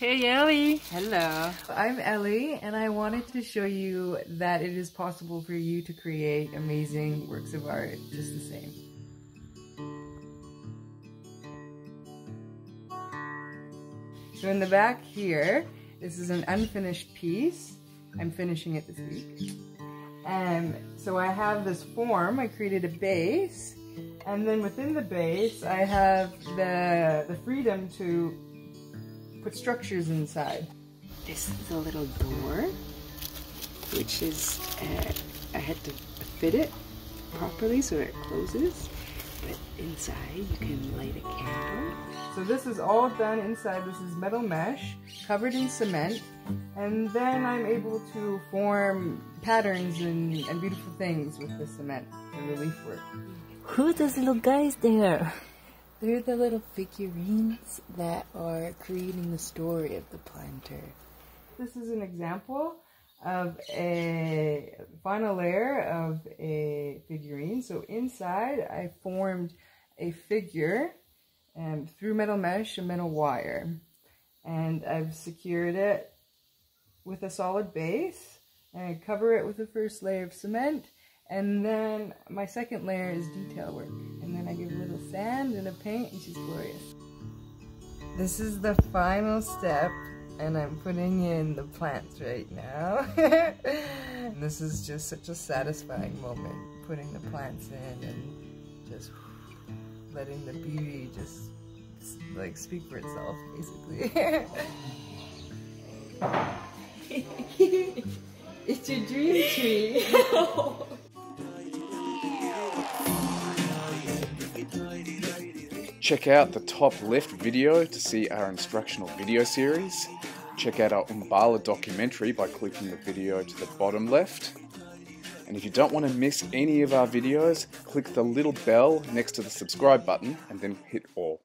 Hey Eli! Hello. I'm Eli and I wanted to show you that it is possible for you to create amazing works of art just the same. So in the back here, this is an unfinished piece. I'm finishing it this week. And so I have this form, I created a base, and then within the base I have the, the freedom to put structures inside. This is a little door, which is, uh, I had to fit it properly so it closes. But inside you can light a candle. So this is all done inside. This is metal mesh covered in cement. And then I'm able to form patterns and, and beautiful things with the cement, and relief work. Who are those little guys there? They're the little figurines that are creating the story of the planter. This is an example of a final layer of a figurine. So inside I formed a figure um, through metal mesh and metal wire. And I've secured it with a solid base and I cover it with the first layer of cement and then my second layer is detail work. And then I give a little sand and a paint and she's glorious. This is the final step and I'm putting in the plants right now. and this is just such a satisfying moment, putting the plants in and just letting the beauty just like speak for itself, basically. it's your dream tree. Check out the top left video to see our instructional video series. Check out our Umbala documentary by clicking the video to the bottom left. And if you don't want to miss any of our videos, click the little bell next to the subscribe button and then hit all.